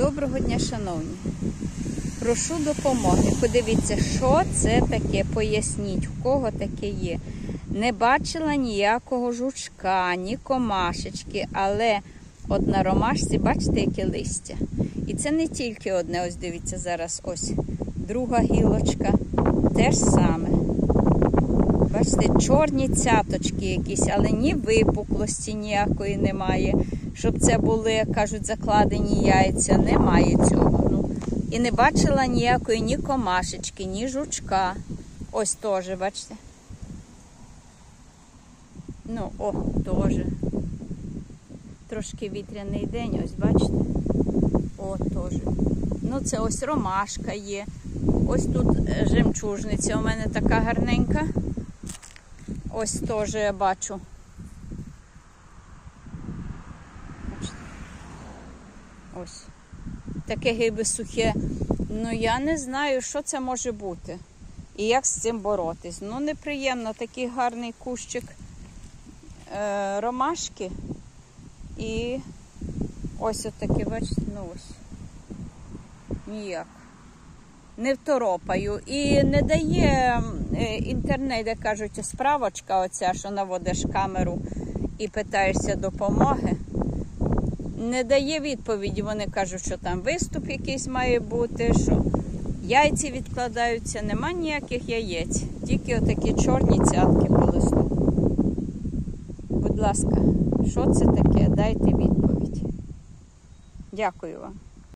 Доброго дня, шановні. Прошу допомоги. Подивіться, що це таке. Поясніть, в кого таке є. Не бачила ніякого жучка, ні комашечки, але от на ромашці, бачите, яке листя. І це не тільки одне, ось дивіться, зараз ось друга гілочка. Те ж саме. Бачите, чорні цяточки якісь, але ні випуклості ніякої немає. Щоб це були, як кажуть, закладені яйця, немає цього. Ну, і не бачила ніякої ні комашечки, ні жучка. Ось теж, бачите. Ну, о, теж. Трошки вітряний день, ось бачите. О, теж. Ну, це ось ромашка є. Ось тут е, жемчужниця у мене така гарненька. Ось теж я бачу. Бачите? Ось. Таке гиби сухе. Ну я не знаю, що це може бути. І як з цим боротись. Ну, неприємно, такий гарний кущик е, ромашки. І ось отаке, бачите, ну ось. Ніяк не второпаю. І не дає е, інтернет, де кажуть, справочка, оця, що наводиш камеру і питаєшся допомоги. Не дає відповіді. Вони кажуть, що там виступ якийсь має бути, що яйці відкладаються, нема ніяких яєць, тільки отакі чорні цятки по листу. Будь ласка, що це таке? Дайте відповідь. Дякую вам.